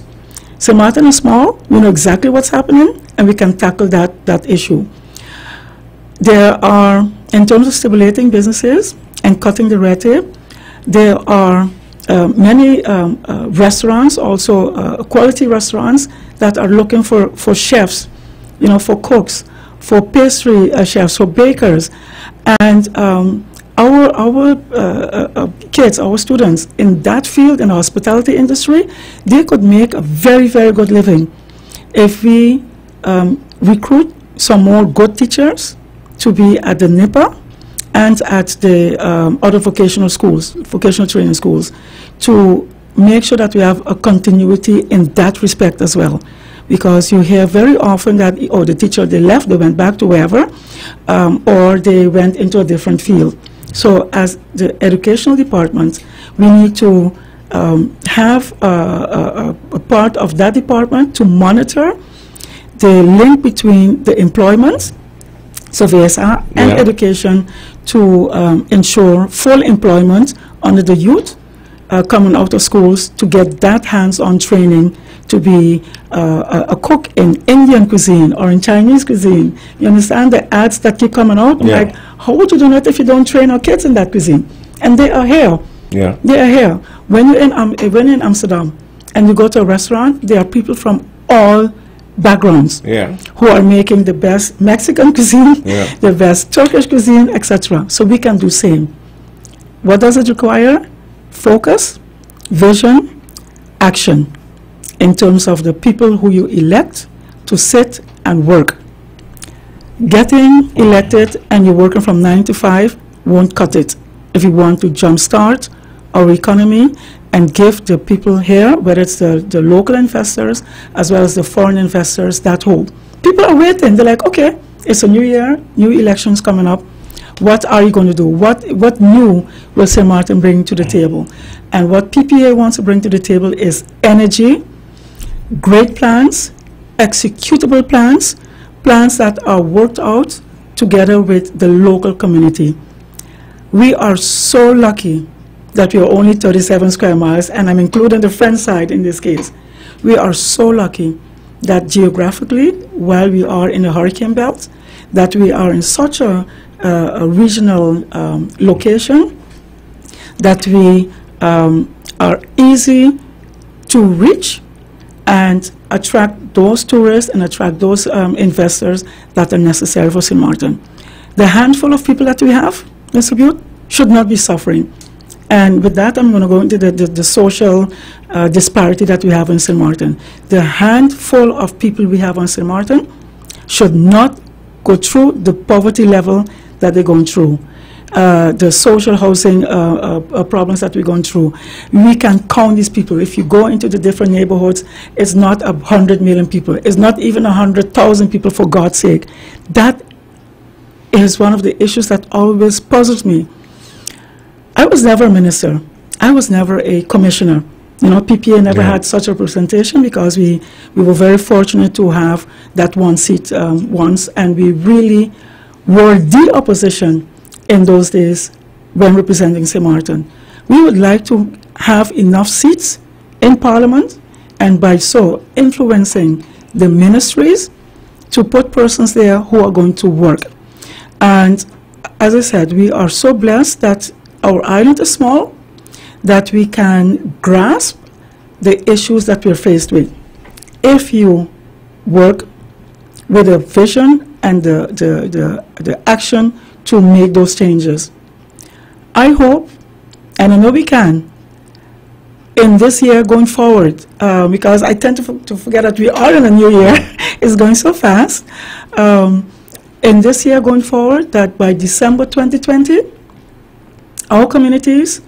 So Martin is small, we know exactly what's happening, and we can tackle that, that issue. There are, in terms of stimulating businesses and cutting the red tape, there are uh, many um, uh, restaurants, also uh, quality restaurants, that are looking for, for chefs, you know, for cooks, for pastry uh, chefs, for bakers. And um, our, our uh, uh, kids, our students in that field, in the hospitality industry, they could make a very, very good living if we um, recruit some more good teachers to be at the NIPA and at the um, other vocational schools, vocational training schools, to make sure that we have a continuity in that respect as well. Because you hear very often that, oh, the teacher, they left, they went back to wherever, um, or they went into a different field. So as the educational department, we need to um, have a, a, a- a part of that department to monitor the link between the employment, so VSA, and Yeah. education to um, ensure full employment under the youth uh, coming out of schools to get that hands-on training to be uh, a, a cook in Indian cuisine or in Chinese cuisine. You understand the ads that keep coming out? Yeah. Like, how would you do that if you don't train our kids in that cuisine? And they are here. Yeah. They are here. When you're in, um, when you're in Amsterdam and you go to a restaurant, there are people from all backgrounds Yeah. who are making the best Mexican cuisine, Yeah. the best Turkish cuisine, etc. So we can do same. What does it require? Focus, vision, action in terms of the people who you elect to sit and work. Getting elected and you're working from 9 to 5 won't cut it if you want to jumpstart our economy and give the people here, whether it's the, the local investors as well as the foreign investors, that hope. People are waiting. They're like, okay, it's a new year, new elections coming up. What are you going to do? What, what new will St. Martin bring to the table? And what PPA wants to bring to the table is energy, great plans, executable plans, plans that are worked out together with the local community. We are so lucky that we are only 37 square miles, and I'm including the French side in this case. We are so lucky that geographically, while we are in a hurricane belt, that we are in such a, uh, a regional um, location that we um, are easy to reach and attract those tourists and attract those um, investors that are necessary for St. Martin. The handful of people that we have, Mr. Bute, should not be suffering. And with that, I'm going to go into the, the, the social uh, disparity that we have in St. Martin. The handful of people we have on St. Martin should not go through the poverty level that they're going through. Uh, the social housing uh, uh, uh problems that we're going through. We can count these people. If you go into the different neighborhoods, it's not a hundred million people. It's not even a hundred thousand people, for God's sake. That is one of the issues that always puzzles me. I was never a minister. I was never a commissioner. You know, PPA never yeah. had such a representation because we, we were very fortunate to have that one seat um, once, and we really were the opposition in those days when representing St. Martin. We would like to have enough seats in Parliament, and by so influencing the ministries to put persons there who are going to work. And as I said, we are so blessed that our island is small, that we can grasp the issues that we're faced with. If you work with a vision and the, the, the, the action to make those changes. I hope, and I know we can, in this year going forward, uh, because I tend to, to forget that we are in a new year, it's going so fast. Um, in this year going forward, that by December 2020, our communities,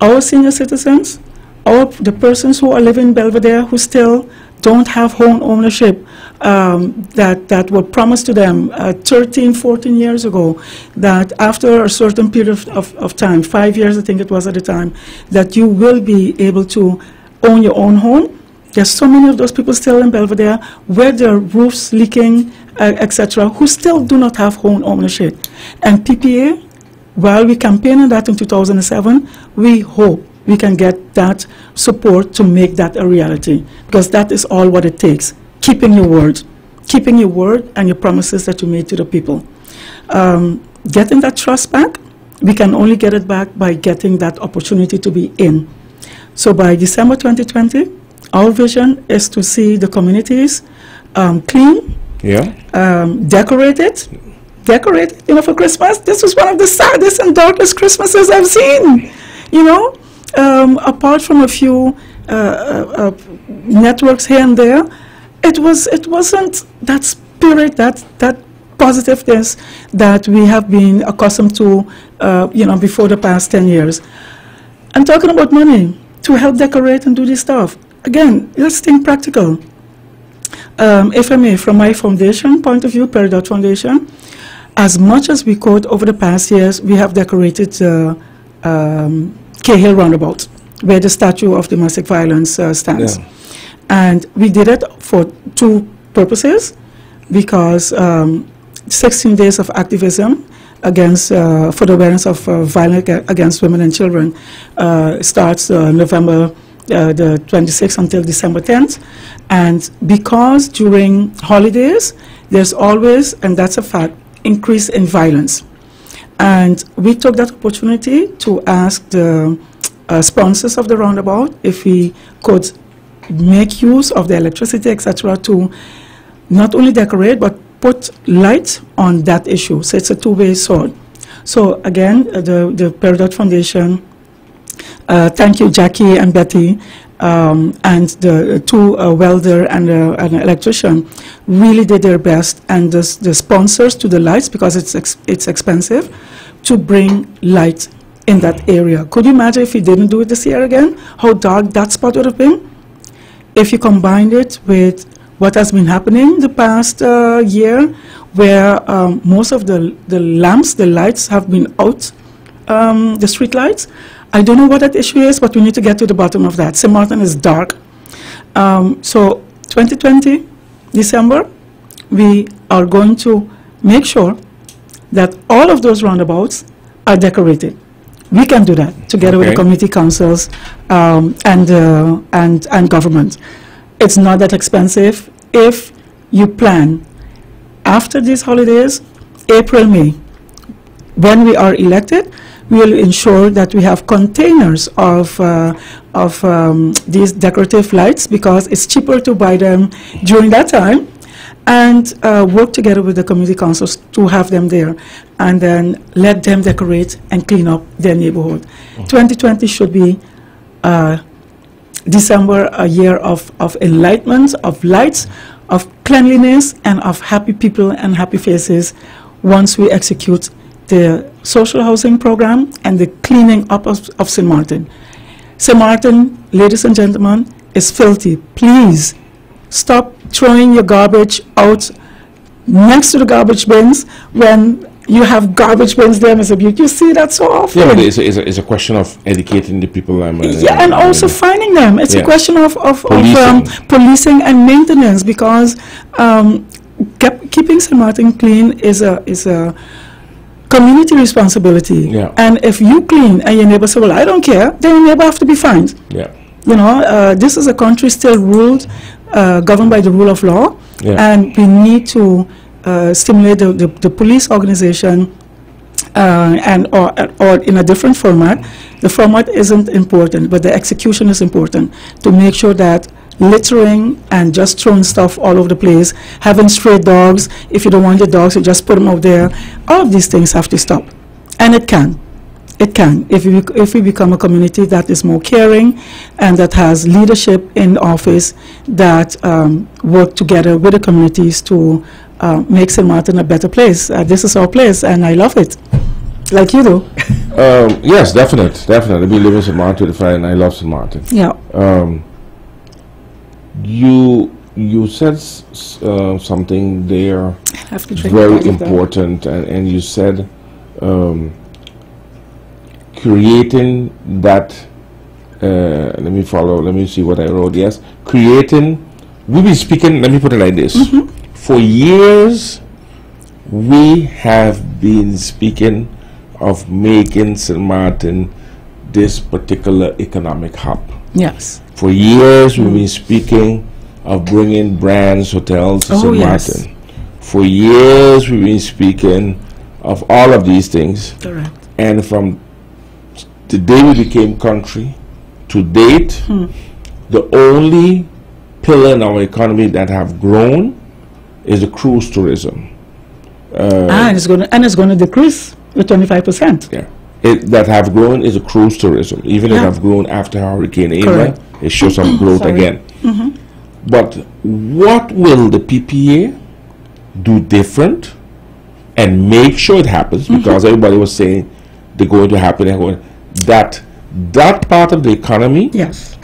our senior citizens, our, the persons who are living in Belvedere who still don't have home ownership um, that, that were promised to them uh, 13, 14 years ago, that after a certain period of, of, of, time, five years I think it was at the time, that you will be able to own your own home. There's so many of those people still in Belvedere where their roofs leaking, uh, etc., who still do not have home ownership. And PPA while we campaigned on that in 2007, we hope we can get that support to make that a reality because that is all what it takes. Keeping your word, keeping your word and your promises that you made to the people. Um, getting that trust back, we can only get it back by getting that opportunity to be in. So by December 2020, our vision is to see the communities um, clean, yeah. um, decorated, decorate, you know, for Christmas. This was one of the saddest and darkest Christmases I've seen. You know, um, apart from a few uh, uh, uh, networks here and there, it was it wasn't that spirit, that that positiveness that we have been accustomed to, uh, you know, before the past ten years. I'm talking about money to help decorate and do this stuff. Again, let's think practical. Um, if I may, from my foundation point of view, Peridot Foundation, as much as we could over the past years, we have decorated the uh, um, Cay Hill Roundabout, where the statue of domestic violence uh, stands. Yeah. And we did it for two purposes, because um, 16 days of activism against uh, for the awareness of uh, violence against women and children uh, starts uh, November uh, the 26th until December 10th. And because during holidays, there's always, and that's a fact, increase in violence. And we took that opportunity to ask the uh, sponsors of the roundabout if we could make use of the electricity, etc., to not only decorate but put light on that issue. So it's a two-way sword. So again, uh, the the Peridot Foundation. Uh, thank you, Jackie and Betty, um, and the two uh, welder and uh, an electrician really did their best, and the, the sponsors to the lights because it's ex it's expensive to bring light in that area. Could you imagine if we didn't do it this year again? How dark that spot would have been? If you combined it with what has been happening the past uh, year, where um, most of the, the lamps, the lights have been out, um, the street lights. I don't know what that issue is, but we need to get to the bottom of that. St. Martin is dark. Um, so 2020, December, we are going to make sure that all of those roundabouts are decorated. We can do that together with the Okay. community councils um, and, uh, and, and government. It's not that expensive if you plan after these holidays, April, May, when we are elected, we will ensure that we have containers of, uh, of um, these decorative lights because it's cheaper to buy them during that time and uh, work together with the community councils to have them there and then let them decorate and clean up their neighborhood. 2020 should be uh, December, a year of, of enlightenment, of lights, of cleanliness, and of happy people and happy faces once we execute the social housing program and the cleaning up of, of St. Martin. St. Martin, ladies and gentlemen, is filthy. Please stop throwing your garbage out next to the garbage bins when you have garbage bins there, Mr. Bute. You see that so often. Yeah, but it's a, it's a, it's a question of educating the people. Um, uh, Yeah, and also finding them. It's Yeah. a question of, of, of um, Policing. policing and maintenance because um, keep, keeping St. Martin clean is a, is a community responsibility. Yeah. And if you clean and your neighbor says, well, I don't care, then your neighbor have to be fined. yeah, You know, uh, this is a country still ruled, uh, governed by the rule of law, Yeah. and we need to uh, stimulate the, the, the police organization uh, and or, or in a different format. The format isn't important, but the execution is important to make sure that littering and just throwing stuff all over the place, having stray dogs, if you don't want your dogs, you just put them out there. All of these things have to stop, and it can. It can. If we, if we become a community that is more caring and that has leadership in office that um, work together with the communities to uh, make St. Martin a better place. Uh, this is our place, and I love it, like you do. um, yes, definitely, definitely. We live in St. Martin, and I love St. Martin. yeah. Um, you you said uh, something there I have to drink very part of that. important, and, and you said um, creating that. Uh, let me follow. Let me see what I wrote. Yes, creating. We've been speaking. Let me put it like this. Mm-hmm. For years, we have been speaking of making St. Martin this particular economic hub. Yes. For years, we've been speaking of bringing brands hotels to Oh, St. yes. Martin. For years, we've been speaking of all of these things. Correct. And from the day we became country to date, Hmm. the only pillar in our economy that have grown is the cruise tourism. and it's going to and it's going to decrease with twenty five percent. Yeah. It, that have grown is a cruise tourism. Even it Yeah. have grown after Hurricane Correct. it shows some growth Sorry. again. Mm-hmm. But what will the PPA do different and make sure it happens? Mm-hmm. Because everybody was saying they're going to happen. Going, that that part of the economy Yes.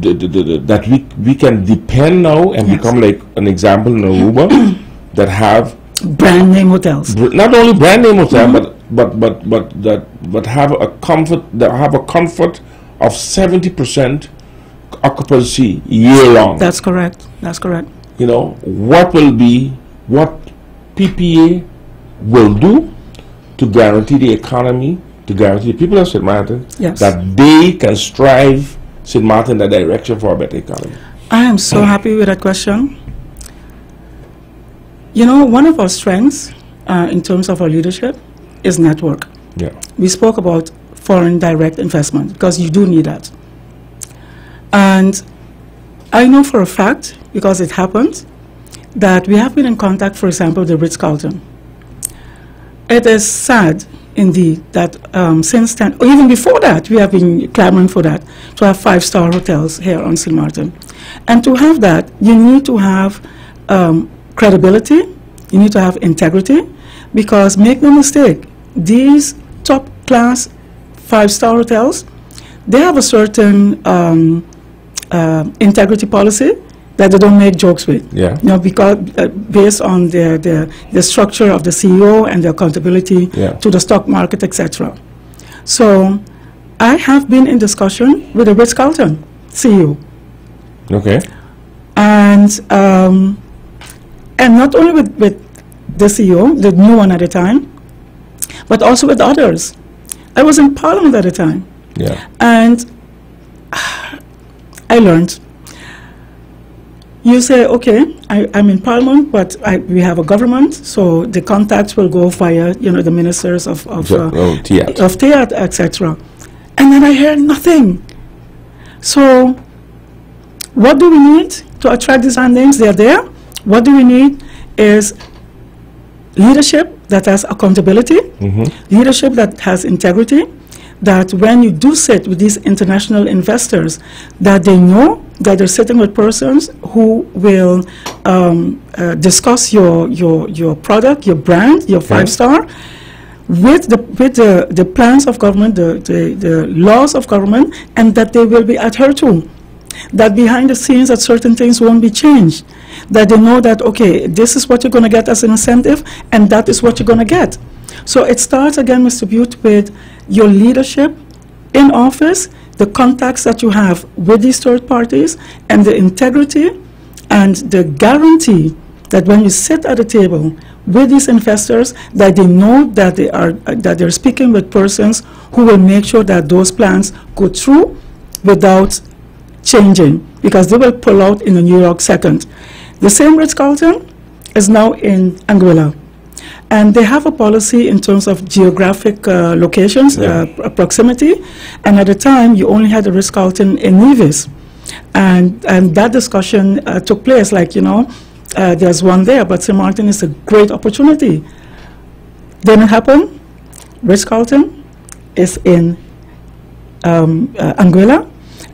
the, the, the, that we we can depend now and Yes. become like an example in Aruba that have Brand name hotels. br- not only brand name hotel, mm-hmm. but but but but that but have a comfort that have a comfort of seventy percent occupancy year long. That's correct. That's correct. you know what will be what PPA will do to guarantee the economy, to guarantee the people of St. Martin Yes. that they can strive St. Martin in that direction for a better economy. I am so happy with that question. You know, one of our strengths uh, in terms of our leadership is network. Yeah. We spoke about foreign direct investment because you do need that. And I know for a fact, because it happened, that we have been in contact, for example, with the Ritz Carlton. It is sad, indeed, that um, since then, or even before that, we have been clamoring for that, to have five star hotels here on St. Martin. And to have that, you need to have um, credibility, you need to have integrity, because make no mistake, these top class five-star hotels, they have a certain um, uh, integrity policy that they don't make jokes with. Yeah. You know, because uh, based on the, the the structure of the CEO and the accountability Yeah. to the stock market, etc. So, I have been in discussion with the Ritz Carlton CEO, Okay. and um, and not only with, with the CEO, the new one at the time, but also with others. I was in Parliament at the time. Yeah. And I learned. You say, okay, I, I'm in Parliament, but I, we have a government, so the contacts will go via, you know, the ministers of of, uh, oh, TEATT. of theatre, etc. And then I hear nothing. So, what do we need to attract design names? They're there. What do we need is leadership that has accountability, leadership that has integrity, that when you do sit with these international investors, that they know that they're sitting with persons who will um, uh, discuss your, your, your product, your brand, your five star, with the with the, the plans of government, the, the, the laws of government, and that they will be adhered to. That behind the scenes that certain things won't be changed. That they know that okay, this is what you're gonna get as an incentive, and that is what you're gonna get. So it starts again, Mr. Bute, with your leadership in office, the contacts that you have with these third parties, and the integrity and the guarantee that when you sit at the table with these investors, that they know that they are that they're speaking with persons who will make sure that those plans go through without changing, because they will pull out in the New York second. The same Ritz Carlton is now in Anguilla. And they have a policy in terms of geographic uh, locations, Yeah. uh, proximity. And at the time, you only had the Ritz Carlton in Nevis. And, and that discussion uh, took place, like, you know, uh, there's one there, but St. Martin is a great opportunity. Then it happened. Ritz Carlton is in um, uh, Anguilla,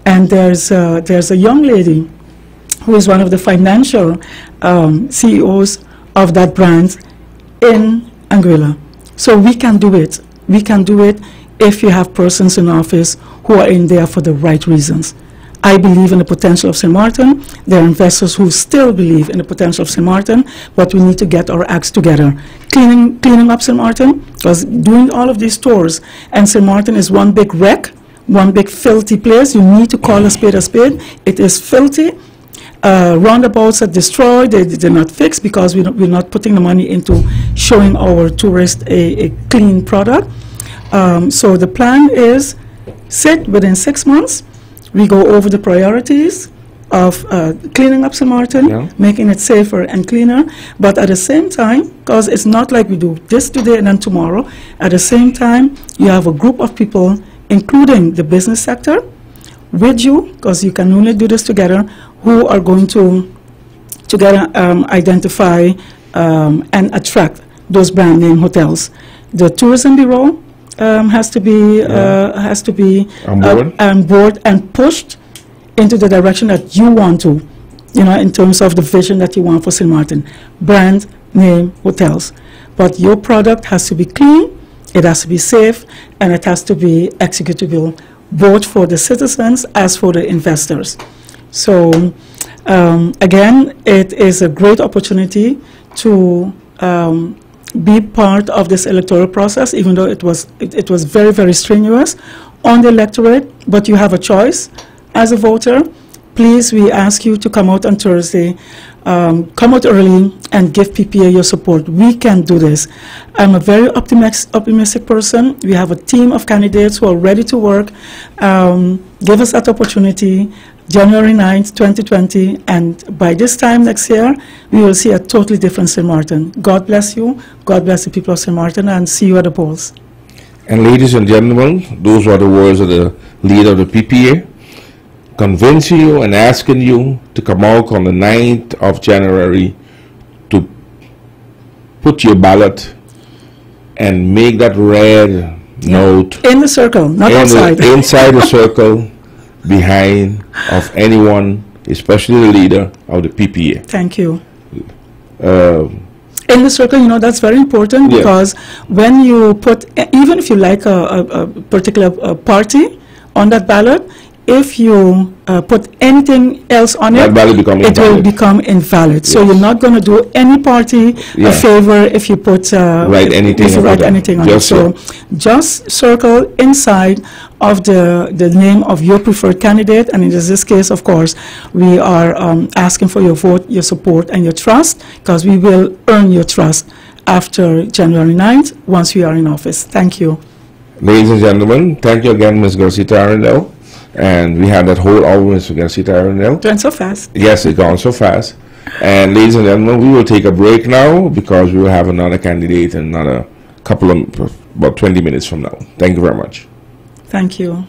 and there's, there's a young lady who is one of the financial um, CEOs of that brand in Anguilla. So we can do it. We can do it if you have persons in office who are in there for the right reasons. I believe in the potential of St. Martin. There are investors who still believe in the potential of St. Martin, but we need to get our acts together. Cleaning, cleaning up St. Martin, because doing all of these tours, and St. Martin is one big wreck, one big filthy place. You need to call a spade a spade. It is filthy. Uh, roundabouts are destroyed, they, they're not fixed because we don't, we're not putting the money into showing our tourists a, a clean product. Um, so the plan is sit within six months, we go over the priorities of uh, cleaning up St. Martin, Yeah. making it safer and cleaner, but at the same time, because it's not like we do this today and then tomorrow, at the same time, you have a group of people, including the business sector, with you, because you can only do this together, who are going to together um, identify um, and attract those brand name hotels. The tourism bureau um, has to be uh, has to be On uh, board? on board and pushed into the direction that you want to, you know, in terms of the vision that you want for St. Martin, brand name hotels. But your product has to be clean, it has to be safe, and it has to be executable, both for the citizens as for the investors. So, um, again, it is a great opportunity to um, be part of this electoral process, even though it was it, it was very very strenuous on the electorate. But you have a choice as a voter. Please, we ask you to come out on Thursday. Um, come out early and give PPA your support. We can do this. I'm a very optimis- optimistic person. We have a team of candidates who are ready to work. Um, give us that opportunity. January 9th, 2020, and by this time next year, we will see a totally different St. Martin. God bless you. God bless the people of St. Martin, and see you at the polls. And ladies and gentlemen, those were the words of the leader of the PPA, convincing you and asking you to come out on the 9th of January to put your ballot and make that red note In the circle, not in the- outside. inside the circle behind of anyone, especially the leader of the PPA. Thank you. Uh, in the circle, you know, that's very important Yeah. because when you put, even if you like a, a, a particular uh, party on that ballot, if you uh, put anything else on That it, it will become invalid. So you're not going to do any party Yeah. a favor if you put uh, Write anything If you write anything on Just it. So just circle inside of the the name of your preferred candidate, and in this case, of course, we are um, asking for your vote, your support, and your trust, because we will earn your trust after January 9th once we are in office. Thank you. Ladies and gentlemen, thank you again, Ms. Gracita Arrindell. And we had that whole with Ms. Gracita Arrindell. Went so fast. Yes, it's gone so fast. And ladies and gentlemen, we will take a break now because we will have another candidate in another couple of, about 20 minutes from now. Thank you very much. Thank you.